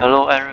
Hello, Aaron.